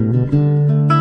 Música